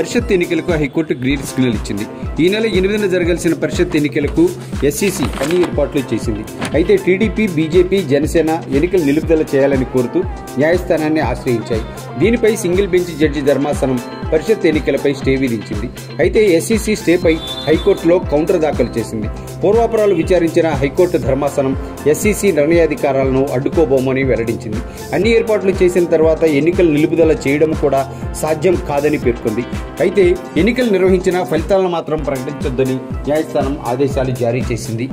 పరిషత్ ఎన్నికలకు high court green signal ఇచ్చింది. ఈ నెల ఎనిమిదిన జరగాల్సిన పరిషత్ ఎన్నికలకు ఎస్సీసీ అన్ని ఏర్పాట్లు చేసింది. అయితే టీడీపీ బీజేపీ జనసేన ఎన్నికలు నిలుపుదల చేయాలని కోరుతూ న్యాయస్థానాన్ని ఆశ్రయించాయి. దీనిపై సింగిల్ బెంచ్ జడ్జి ధర్మాసనం పరిషత్ ఎన్నికలపై స్టే విధించింది. అయితే ఎస్సీసీ స్టేపై హైకోర్టులో కౌంటర్ దాఖలు చేసింది. పూర్వాపరాలు విచారించిన హైకోర్టు ధర్మాసనం ఎస్సీసీ నిర్ణయాధికారాలను అడ్డుకోబోమని వెల్లడించింది. అన్ని ఏర్పాట్లు చేసిన తర్వాత ఎన్నికలు నిలుపుదల చేయడం కూడా సాధ్యం కాదని పేర్కొంది. అయితే ఎన్నికలు నిర్వహించిన ఫలితాలను మాత్రం ప్రకటించొద్దని న్యాయస్థానం ఆదేశాలు జారీ చేసింది.